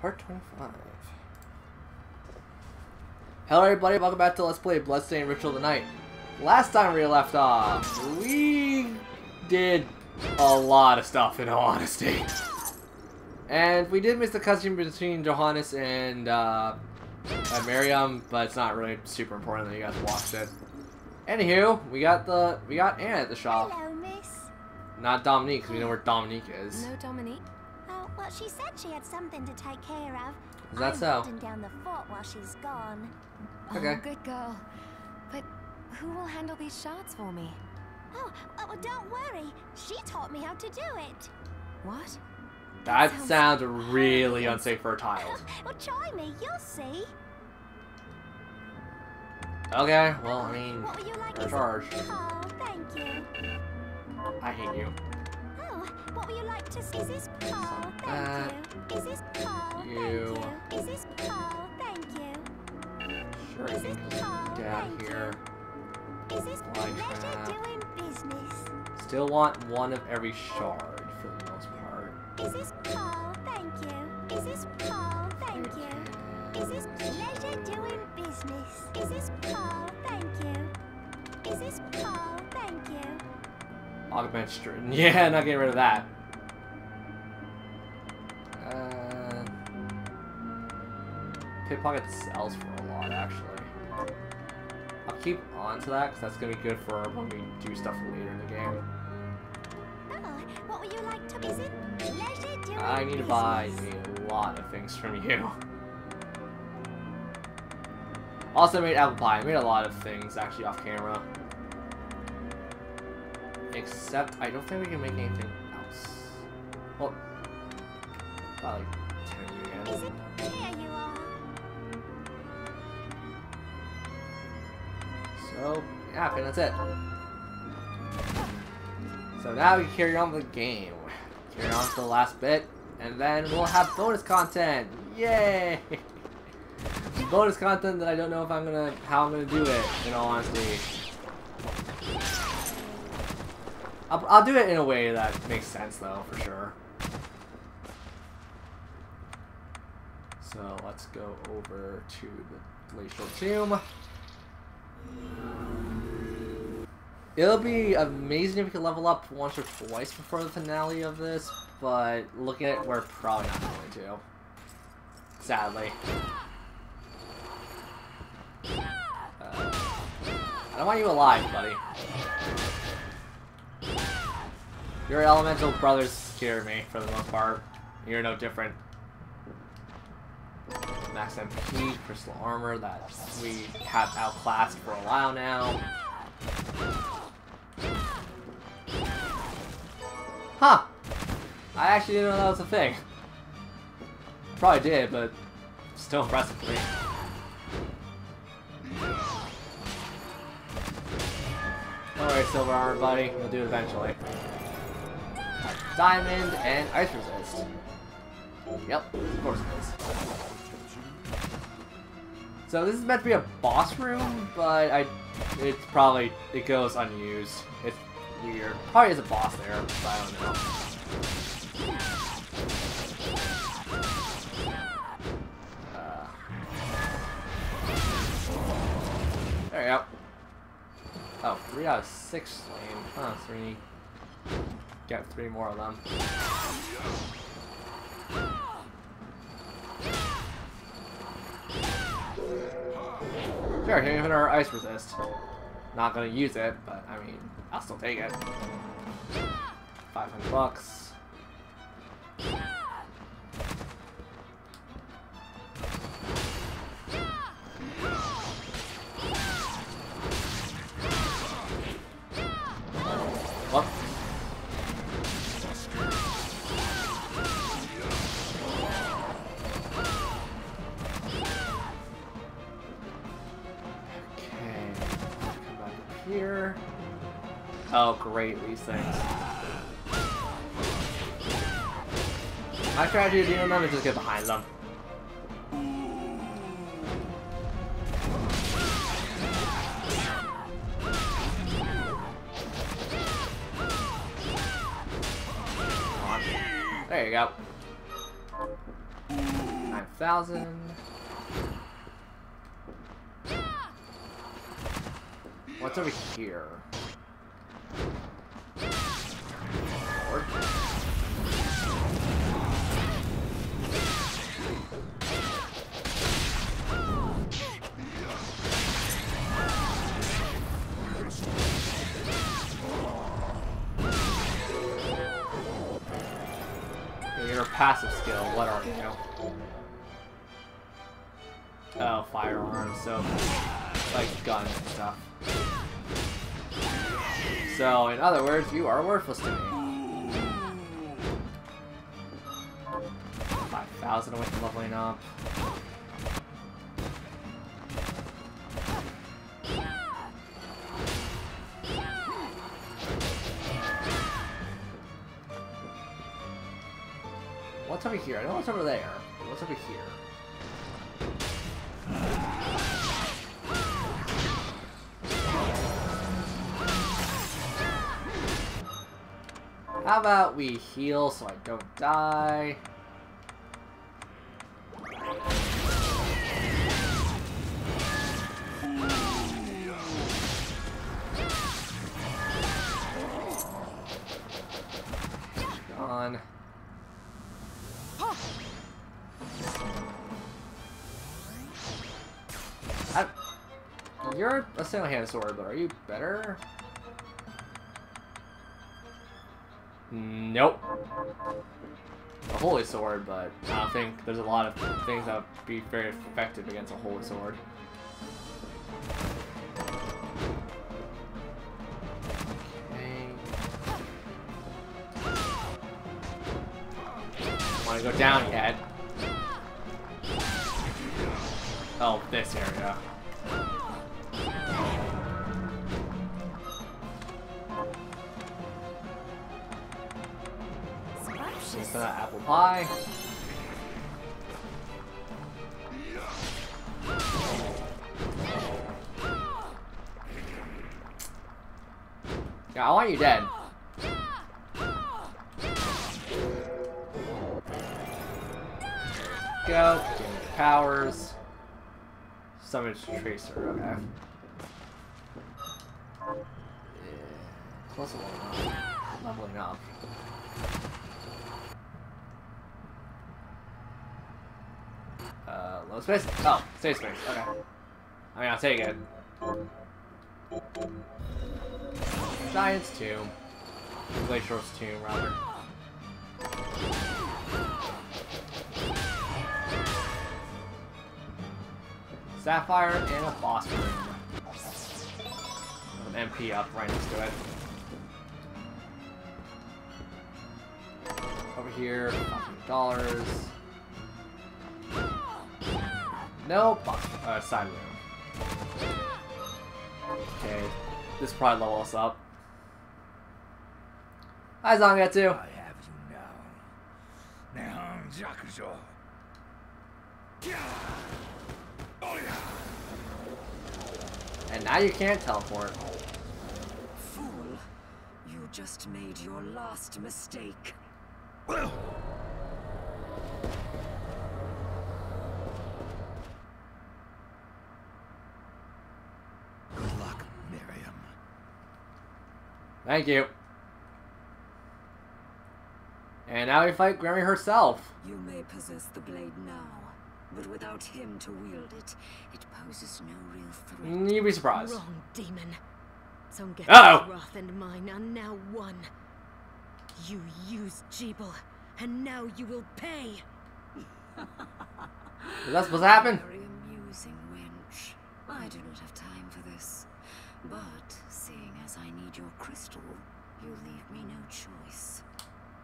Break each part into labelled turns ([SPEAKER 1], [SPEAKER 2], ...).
[SPEAKER 1] Part 25. Hello everybody, welcome back to Let's Play Bloodstained Ritual of the Night. Last time we left off, we did a lot of stuff in all honesty. And we did miss the cutscene between Johannes and, uh, and Miriam, but it's not really super important that you guys watched it. Anywho, we got the, we got Anne at the shop.
[SPEAKER 2] Hello, miss.
[SPEAKER 1] Not Dominique, because we know where Dominique is.
[SPEAKER 3] No, Dominique.
[SPEAKER 2] Well, she said she had something to take care of.
[SPEAKER 1] Is that
[SPEAKER 2] I'm
[SPEAKER 1] so?
[SPEAKER 2] holding down the fort while she's gone.
[SPEAKER 1] Okay.
[SPEAKER 3] Oh, good girl. But who will handle these shards for me?
[SPEAKER 2] Oh, oh, well, don't worry. She taught me how to do it.
[SPEAKER 3] What?
[SPEAKER 1] That
[SPEAKER 3] sounds
[SPEAKER 1] sounds really unsafe for a child.
[SPEAKER 2] well, try me. You'll see.
[SPEAKER 1] Okay, well, I mean,
[SPEAKER 2] What you like?
[SPEAKER 1] for
[SPEAKER 2] Is
[SPEAKER 1] charge.
[SPEAKER 2] Oh, thank you.
[SPEAKER 1] I hate you.
[SPEAKER 2] What would you like to see? Is this Paul? Thank
[SPEAKER 1] that.
[SPEAKER 2] you. Is this Paul?
[SPEAKER 1] You.
[SPEAKER 2] Thank you. Is this Paul? Thank you.
[SPEAKER 1] Sure,
[SPEAKER 2] Is
[SPEAKER 1] you
[SPEAKER 2] this Paul?
[SPEAKER 1] just get out
[SPEAKER 2] Thank
[SPEAKER 1] here.
[SPEAKER 2] Is this pleasure doing business?
[SPEAKER 1] Still want one of every shard for the most part.
[SPEAKER 2] Is this Paul? Thank you. Is this Paul? Thank you. Is this pleasure doing business? Is this Paul? Thank you. Is this Paul? Thank you.
[SPEAKER 1] Augment Yeah, not getting rid of that. Pickpocket sells for a lot, actually. I'll keep on to that, because that's going to be good for when we do stuff later in the game.
[SPEAKER 2] Oh, what would you like to? Is it pleasure doing
[SPEAKER 1] I need to buy a lot of things from you. Also made apple pie. I made a lot of things actually off camera. Except I don't think we can make anything else. Well, probably So yeah, and that's it. So now we carry on with the game. Carry on to the last bit, and then we'll have bonus content. Yay! bonus content that I don't know if I'm gonna how I'm gonna do it. In all honesty, I'll, I'll do it in a way that makes sense though, for sure. So let's go over to the glacial tomb. It'll be amazing if we could level up once or twice before the finale of this, but looking at it, we're probably not going to. Sadly. Uh, I don't want you alive, buddy. Your elemental brothers scare me, for the most part. You're no different. Max MP, crystal armor that we have outclassed for a while now. Huh! I actually didn't know that was a thing. Probably did, but still impressive to me. Silver armor, buddy. We'll do it eventually. Diamond and ice resist. Yep, of course it is. So this is meant to be a boss room, but I, it's probably it goes unused. It's weird. Probably is a boss there, but I don't know. Uh, there we go. Oh, three out of six slain. Huh, need get three more of them. Sure, even our ice resist. Not gonna use it, but I mean, I'll still take it. 500 bucks. Oh, great, these things. My strategy is dealing them is just get behind them. There you go. 9,000. What's over here? Passive skill, what are you? Oh, firearms, so like guns and stuff. So, in other words, you are worthless to me. 5,000 away from leveling up. What's over here? I know what's over there. What's over here? How about we heal so I don't die? You're a single-handed sword, but are you better? Nope. A holy sword, but I don't think there's a lot of things that would be very effective against a holy sword. To go down yet? Oh, this area. Uh, apple pie. Yeah, I want you dead. Go. Powers. Summon Tracer, okay. Close leveling up. Uh, space? Oh, save space, okay. I mean, I'll take it. Giant's Tomb. Glacier's Tomb, rather. Sapphire and a boss room. An MP up right next to it. Over here, dollars. No, box, uh, side room. Okay, this probably level us up. Hi, Zangetsu.
[SPEAKER 4] I have you now. Nihon Jakujo.
[SPEAKER 1] And now you can't teleport.
[SPEAKER 5] Fool, you just made your last mistake.
[SPEAKER 4] Good
[SPEAKER 1] Thank you. And now we fight Gremory herself.
[SPEAKER 5] You may possess the blade now, but without him to wield it, it poses no real threat.
[SPEAKER 1] Mm, You'd be surprised.
[SPEAKER 6] Wrong, demon. Zangetsu's
[SPEAKER 1] Uh-oh.
[SPEAKER 6] wrath and mine are now one. You used Gebel, and now you will pay.
[SPEAKER 1] Is that supposed to happen?
[SPEAKER 5] Very amusing, wench. I do not have time for this. But, seeing as I need your crystal, you leave me no choice.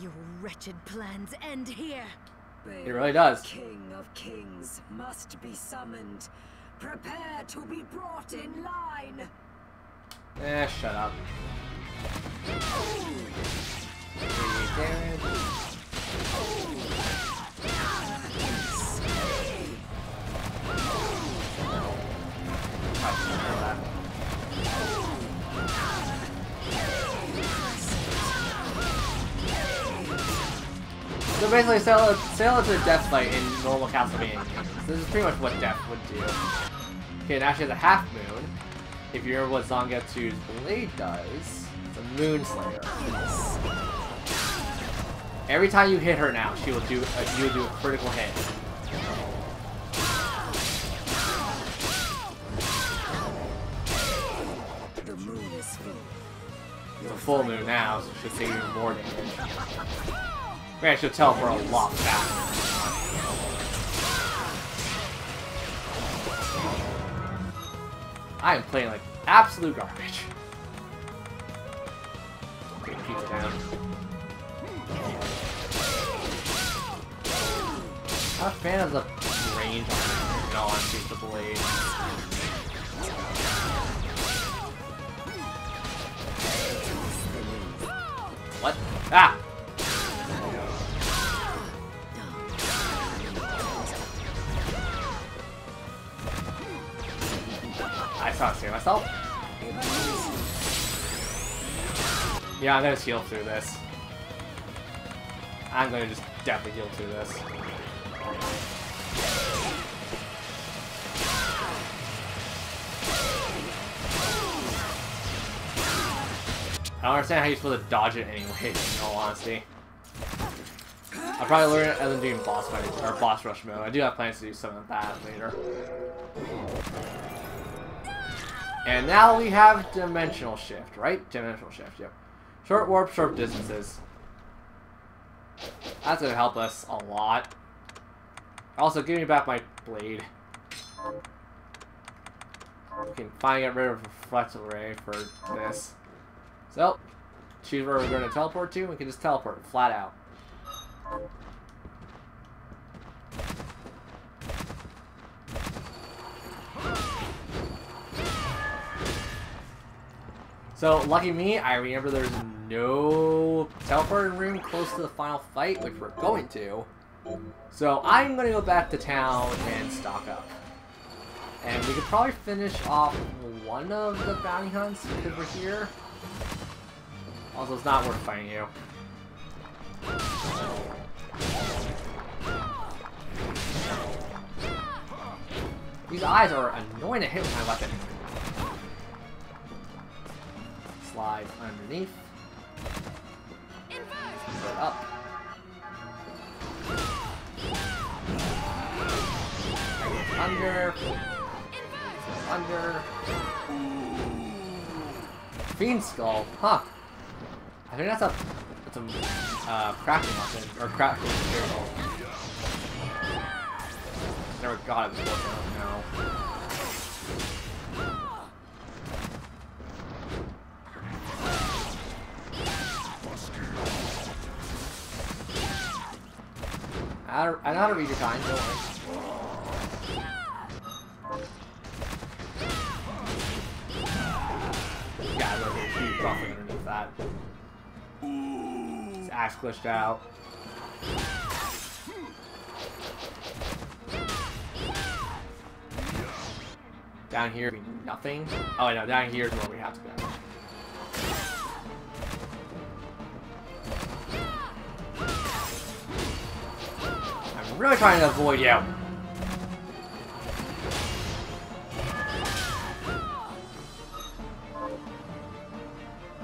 [SPEAKER 6] Your wretched plans end here.
[SPEAKER 1] It really does.
[SPEAKER 5] King of kings must be summoned. Prepare to be brought in line.
[SPEAKER 1] Eh, shut up. So basically, sail sail to death fight in normal Castlevania games. This is pretty much what Death would do. Okay, now she has a half moon. If you remember what Zangetsu's blade does, it's a moon slayer. Every time you hit her now, she will do a, you'll do a critical hit.
[SPEAKER 5] The moon is full.
[SPEAKER 1] It's a full moon now, so she'll take even more damage. Man, she'll teleport a lot faster. I am playing like absolute garbage. Not a fan of the range on with the blade. What? Ah! Myself. Yeah, I'm gonna heal through this. I'm gonna just definitely heal through this. I don't understand how you're supposed to dodge it anyway, in all honesty. I'll probably learn it as I'm doing boss fight or boss rush mode. I do have plans to do some of that later. And now we have dimensional shift, right? Dimensional shift, yep. Short warp, short distances. That's gonna help us a lot. Also, give me back my blade. We can finally get rid of reflective ray for this. So, choose where we're to teleport to. We can just teleport flat out. So, lucky me, I remember there's no teleporting room close to the final fight, which we're going to. So, I'm going to go back to town and stock up. And we could probably finish off one of the bounty hunts because we're here. Also, it's not worth fighting you. These eyes are annoying to hit with my weapon. Slide underneath. Go up. Under. Under. Fiend Skull, huh? I think that's a that's a uh, crafting weapon or crafting material. Never got it before, so I don't. I know, how to read your kind, don't worry. Yeah, there's a huge buffing underneath that. His axe glitched out. Down here, nothing. Oh no, down here is where we have to go. I'm really trying to avoid you.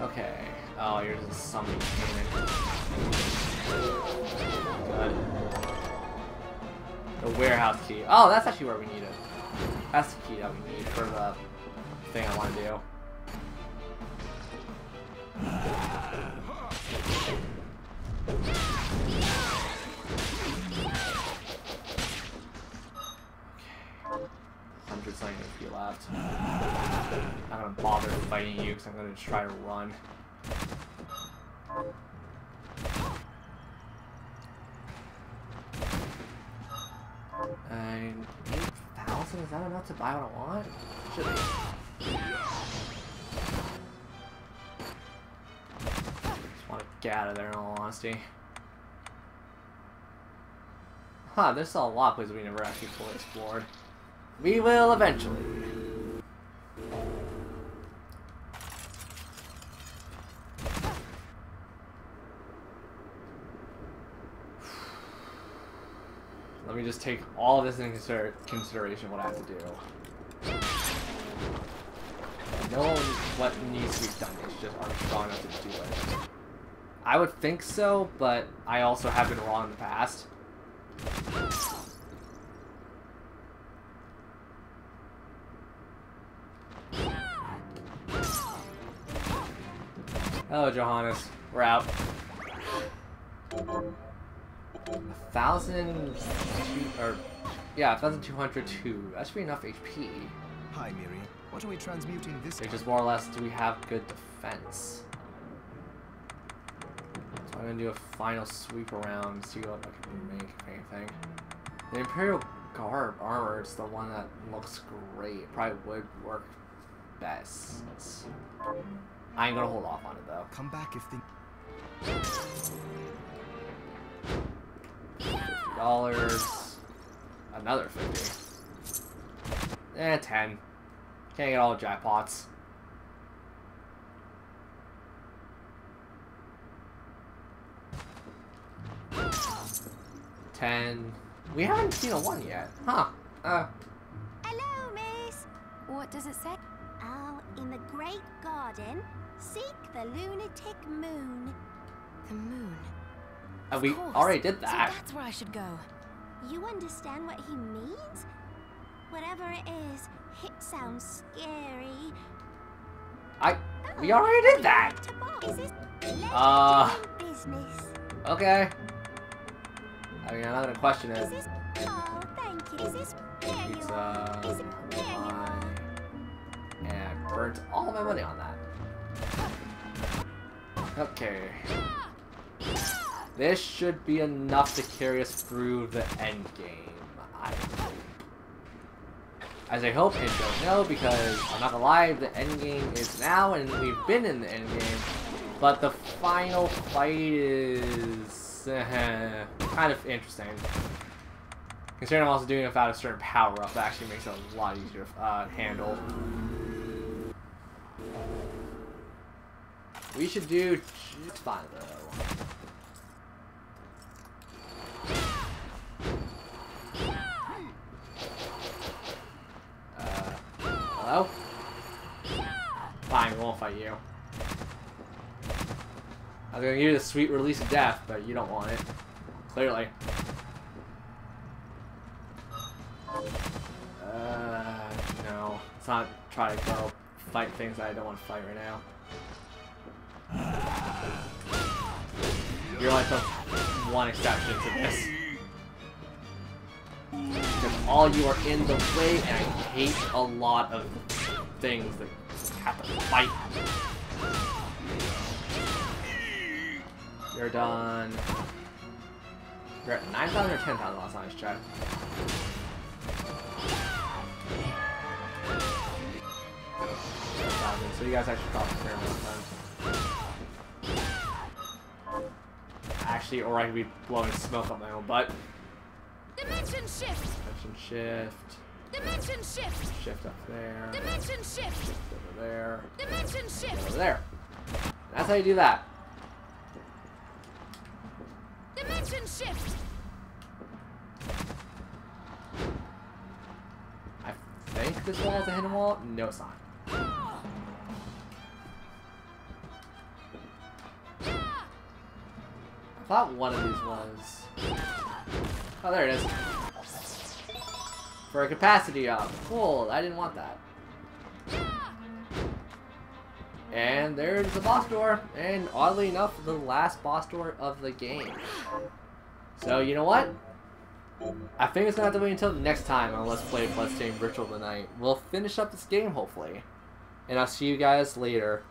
[SPEAKER 1] Okay. Oh, you're just summoning. Good. The warehouse key. Oh, that's actually where we need it. That's the key that we need for the thing I want to do. Gonna bother fighting you because I'm gonna try to run. And 8,000? Is that enough to buy what I want? Should be. Just want to get out of there in all honesty. Huh, there's still a lot of places we never actually fully explored. We will eventually. Let me just take all of this into consider consideration what I have to do. I know what needs to be done. It's just aren't strong enough to do it. I would think so, but I also have been wrong in the past. Hello, Johannes. We're out. A thousand, two- or yeah, a thousand two hundred two. That should be enough HP.
[SPEAKER 7] Hi, Miriam. What are we transmuting this
[SPEAKER 1] It's just more or less, do we have good defense? So I'm gonna do a final sweep around, see what I can make, if anything. The Imperial Garb armor is the one that looks great. Probably would work best. I ain't gonna hold off on it though.
[SPEAKER 7] Come back if things...
[SPEAKER 1] Fifty dollars. Another fifty. Eh, ten. Can't get all the jackpots. Ten. We haven't seen a one yet. Huh. Uh,
[SPEAKER 2] Hello, miss.
[SPEAKER 3] What does it say?
[SPEAKER 2] Oh, in the great garden, seek the lunatic moon.
[SPEAKER 3] The moon.
[SPEAKER 1] Uh,
[SPEAKER 3] Of
[SPEAKER 1] we
[SPEAKER 3] course.
[SPEAKER 1] already did
[SPEAKER 3] So
[SPEAKER 1] that.
[SPEAKER 3] that's where I should go.
[SPEAKER 2] You understand what he means? Whatever it is, it sounds scary.
[SPEAKER 1] I. We
[SPEAKER 2] Oh,
[SPEAKER 1] already did that.
[SPEAKER 2] to boss. Is this pleasure
[SPEAKER 1] Uh. Okay. I mean, I'm not gonna question it.
[SPEAKER 2] this? Oh, thank you. Is this? There
[SPEAKER 1] Pizza.
[SPEAKER 2] are. Is it? There you are.
[SPEAKER 1] wine, And I burnt all my money on that. Okay. This should be enough to carry us through the end game. I hope. As I hope and don't know, because I'm not lie, the end game is now, and we've been in the end game. But the final fight is kind of interesting. Considering I'm also doing it without a certain power up, that actually makes it a lot easier to uh, handle. We should do just fine though. Hello? Fine, we won't fight you. I was gonna give you the sweet release of death, but you don't want it. Clearly. Uh, no. Let's not try to go fight things I don't want to fight right now. You're like the one exception to this. All you are in the way, and I hate a lot of things that to fight. You're done. You're at 9,000 or 10,000 last time I checked. So you guys actually crossed the fair amount of times. Actually, or I could be blowing smoke up my own butt.
[SPEAKER 6] Dimension shift!
[SPEAKER 1] Dimension shift.
[SPEAKER 6] Dimension shift!
[SPEAKER 1] Shift up there.
[SPEAKER 6] Dimension shift!
[SPEAKER 1] Shift over there.
[SPEAKER 6] Dimension
[SPEAKER 1] Shift over there. That's how you do that.
[SPEAKER 6] Dimension shift!
[SPEAKER 1] I think this wall is a hidden wall. No, it's not. Ah! I thought one of these was. Oh, there it is. For a capacity up. Cool. I didn't want that. And there's the boss door. And oddly enough, the last boss door of the game. So, you know what? I think it's gonna have to wait until next time on Let's Play Bloodstained Ritual tonight. We'll finish up this game, hopefully. And I'll see you guys later.